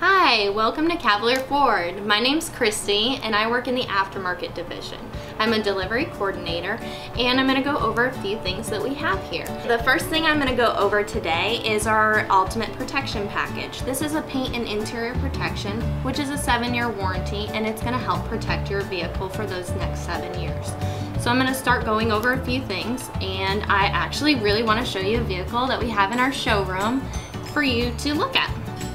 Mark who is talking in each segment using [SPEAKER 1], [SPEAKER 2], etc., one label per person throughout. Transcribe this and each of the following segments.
[SPEAKER 1] Hi, welcome to Cavalier Ford. My name's Kristy and I work in the aftermarket division. I'm a delivery coordinator and I'm going to go over a few things that we have here. The first thing I'm going to go over today is our Ultimate Protection Package. This is a paint and interior protection which is a 7-year warranty and it's going to help protect your vehicle for those next 7 years. So I'm going to start going over a few things and I actually really want to show you a vehicle that we have in our showroom for you to look at.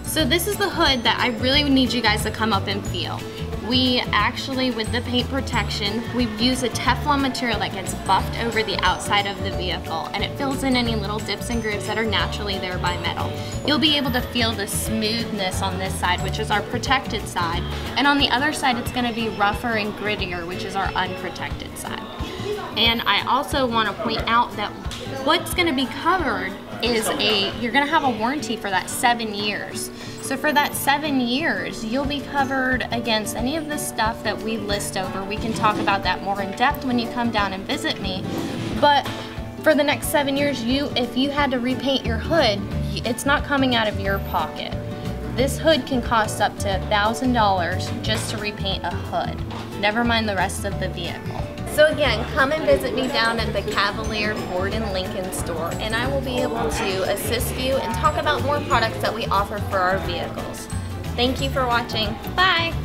[SPEAKER 1] So this is the hood that I really need you guys to come up and feel. We actually, with the paint protection, we use a Teflon material that gets buffed over the outside of the vehicle and it fills in any little dips and grooves that are naturally there by metal. You'll be able to feel the smoothness on this side, which is our protected side, and on the other side it's going to be rougher and grittier, which is our unprotected side. And I also want to point out that what's going to be covered is a, you're going to have a warranty for that seven years. So for that seven years, you'll be covered against any of the stuff that we list over. We can talk about that more in depth when you come down and visit me. But for the next seven years, you if you had to repaint your hood, it's not coming out of your pocket. This hood can cost up to $1,000 just to repaint a hood, never mind the rest of the vehicle. So again, come and visit me down at the Cavalier Ford and Lincoln store and I will be able to assist you and talk about more products that we offer for our vehicles. Thank you for watching. Bye!